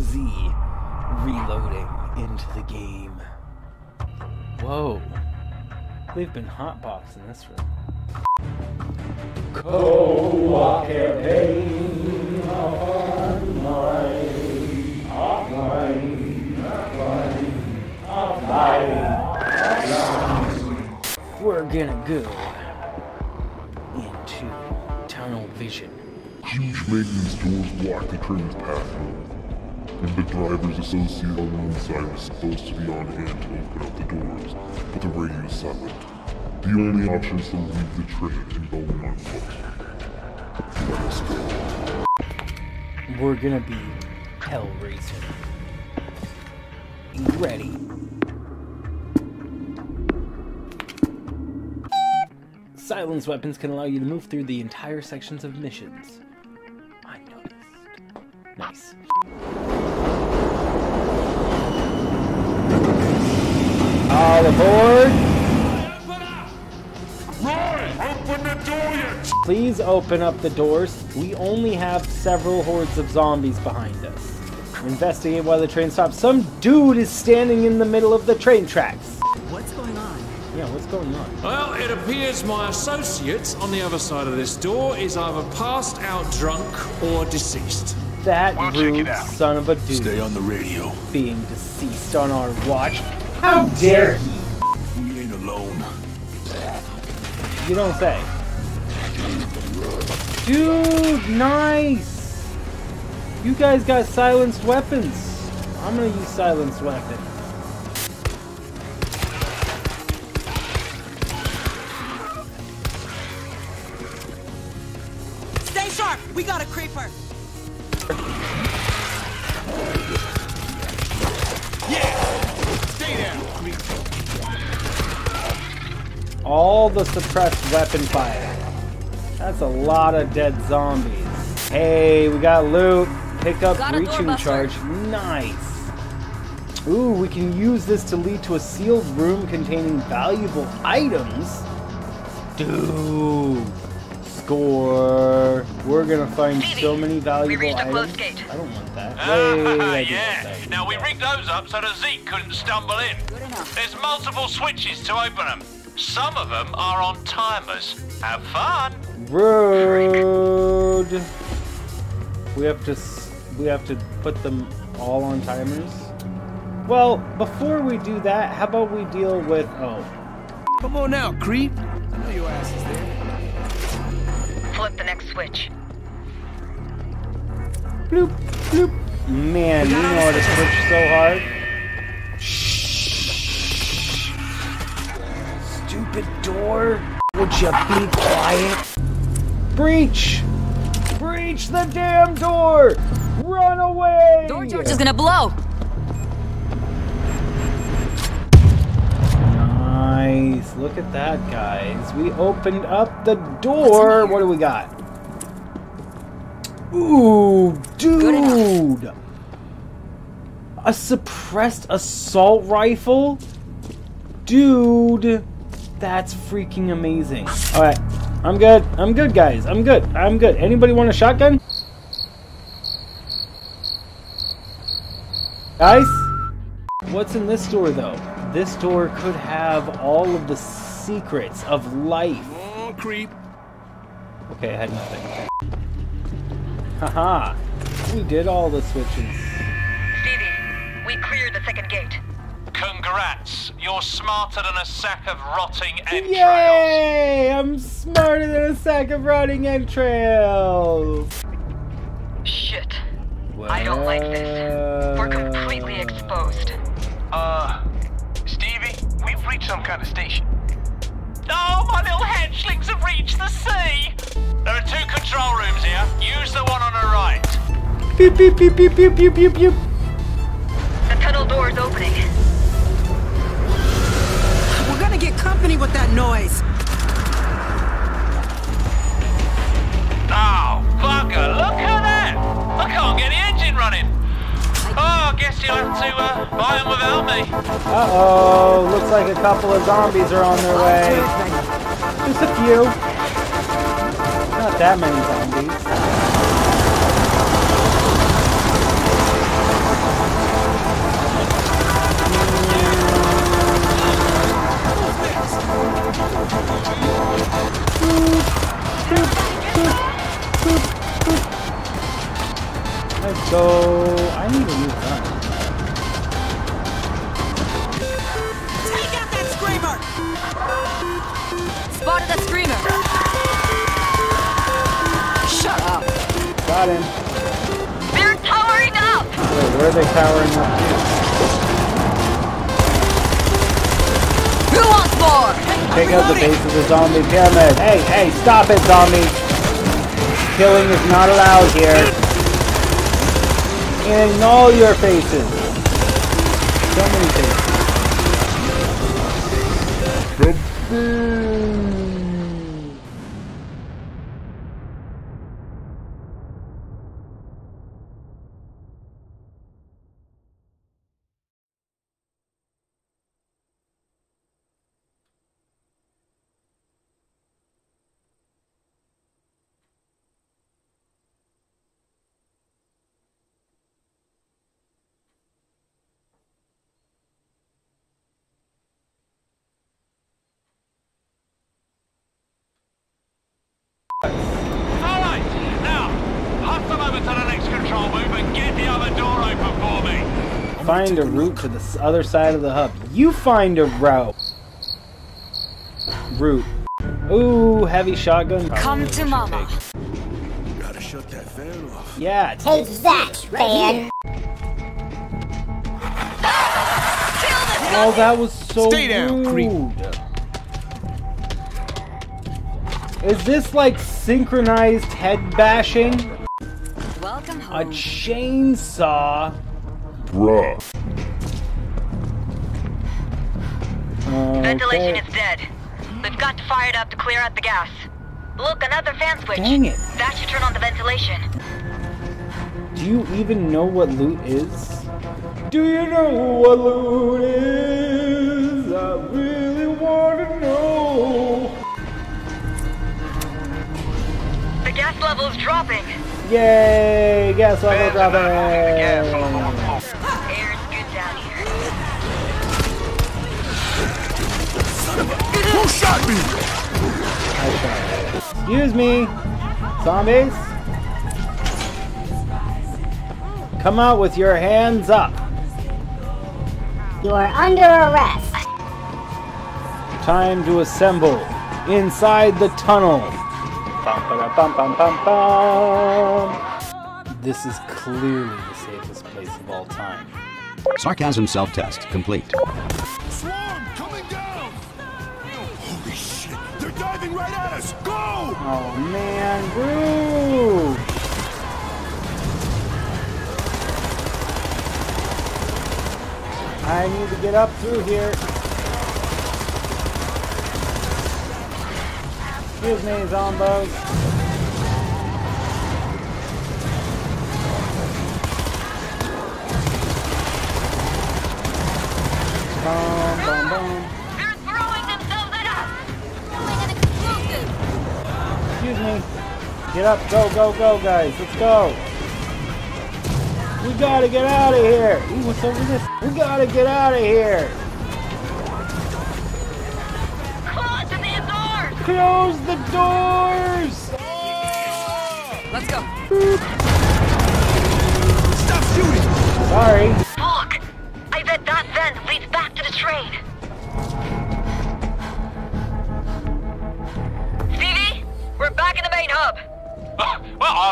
Z reloading into the game. Whoa. We've been hotboxing this room. Co-op campaign online, offline, offline, offline. We're gonna go into tunnel vision. Huge maintenance doors block the train's pathway, and the driver's associate on one side was supposed to be on hand to open up the doors, but the radio is silent. The only option is to leave the train and go on foot. Let us go. We're gonna be Hellraiser. You ready? Silence weapons can allow you to move through the entire sections of missions. I noticed. Nice. All aboard! Roy, open the door, you Please open up the doors. We only have several hordes of zombies behind us. Investigate why the train stopped. Some dude is standing in the middle of the train tracks. What's going on? Yeah, what's going on? Well, it appears my associate on the other side of this door is either passed out drunk or deceased. That We'll rude son of a dude Stay on the radio. being deceased on our watch. How dare he? We ain't alone. You don't say. Dude, nice! You guys got silenced weapons. I'm gonna use silenced weapon. Stay sharp! We got a creeper! All the suppressed weapon fire. That's a lot of dead zombies. Hey, we got loot. Pick up Got a breaching charge. Nice. Ooh, we can use this to lead to a sealed room containing valuable items. Dude. Score. We're gonna find Stevie, so many we valuable reached a items. closed gate. I don't want that. Ah, Wait, I do yeah. that. Now we rigged those up so that Zeke couldn't stumble in. There's multiple switches to open them. Some of them are on timers. Have fun. Rude. We have to we have to put them all on timers. Well, before we do that, how about we deal with oh, Come on now, creep. I know your ass is there. Flip the next switch. bloop bloop. Man, you know how to switch so hard. Stupid door. Would you be quiet? Breach! Breach the damn door! Run away! Door charge is gonna blow. Nice. Look at that, guys. We opened up the door. What do we got? Ooh, dude. A suppressed assault rifle? Dude. That's freaking amazing. All right. I'm good. I'm good, guys. I'm good. I'm good. Anybody want a shotgun? Guys? What's in this door, though? This door could have all of the secrets of life. Oh, creep. Okay, I had nothing. Haha. We did all the switches. Stevie, we cleared the second gate. Congrats. You're smarter than a sack of rotting entrails. Yay! I'm smarter than a sack of rotting entrails! Shit. I don't like this. We're completely exposed. Uh, Stevie, we've reached some kind of station. Oh, my little hatchlings have reached the sea. There are two control rooms here. Use the one on the right. Pew pew pew pew pew pew pew pew. The tunnel door is opening. Gonna company with that noise! Oh, bugger, look at that! I can't get the engine running. Oh, I guess you'll have to uh, buy them without me. Uh-oh, looks like a couple of zombies are on their way. Just a few. Not that many zombies. Let's go. I need a new gun. Take out that screamer. Spotted a screamer. Shut up. Got him. They're towering up. Wait, where are they towering up to? Take out the base of the zombie pyramid. Hey, hey, stop it, zombie. Killing is not allowed here. In all your faces. So many faces. Alright, now, hustle over to the next control booth and get the other door open for me. Find a route to the other side of the hub. You find a route. Route. Ooh, heavy shotgun. Come to mama. Gotta shut that fan off. Yeah. Take that, fan. Ah, oh, that was so Stay down, rude. creep. Is this like synchronized head bashing? Welcome home. A chainsaw. Bruh. Ventilation is dead. We've got to fire it up to clear out the gas. Look, another fan switch. Dang it. That should turn on the ventilation. Do you even know what loot is? Do you know what loot is? I really want to know. The gas level's dropping. Yay! Gas level dropping. Shot me? Excuse me, zombies. Come out with your hands up. You are under arrest. Time to assemble inside the tunnel. Bum, ba, bum, bum, bum, bum. This is clearly the safest place of all time. Sarcasm self-test complete. Swarm They're right at us! Go! Oh man, rude! I need to get up through here. Excuse me, zombos. Bum, bum, bum. Me. Get up, go, go, go, guys. Let's go. We gotta get out of here. Ooh, what's over this? We gotta get out of here. Close the doors! Close the doors. Let's go. Stop shooting! Sorry.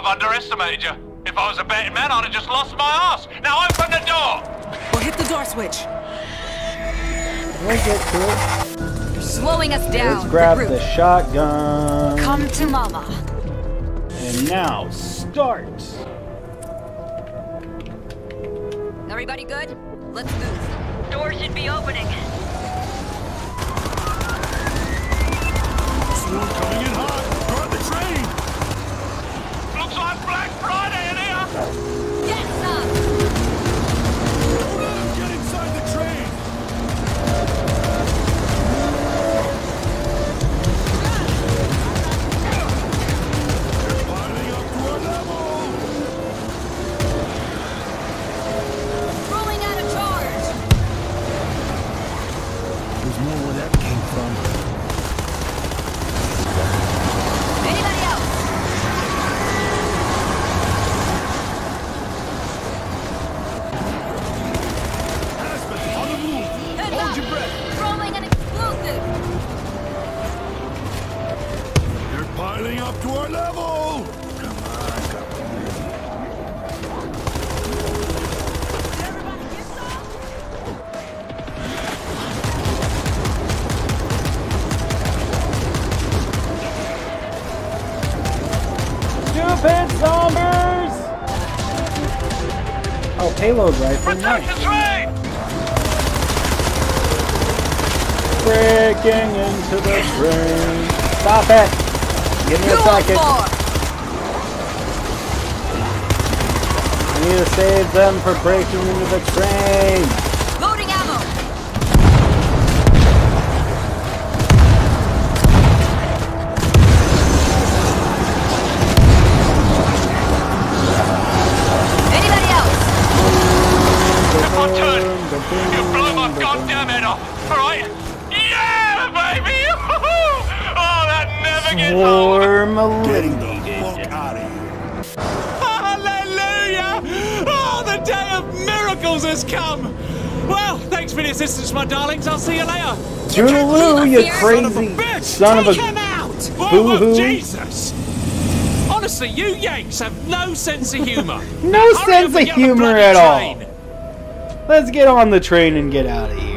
Underestimated you. If I was a betting man, I'd have just lost my ass. Now open the door! We'll hit the door switch. We'll get to it. You're slowing us down. Let's grab Regroup. the shotgun. Come to mama. And now start. Everybody good? Let's move. Door should be opening. Piling up to our level! Come on, come on. Everybody get? Stupid! Oh, payload rifle, Protect nice. the train! Breaking into the train. Stop it! Give me a second. I need to save them for breaking into the train. Has come! Well, thanks for the assistance, my darlings. I'll see you later. Toodaloo, you crazy Son of a bitch! Take him out! Oh, Jesus! Honestly, you Yanks have no sense of humour. No Hurry sense of get on the humor at all. Let's get on the train and get out of here.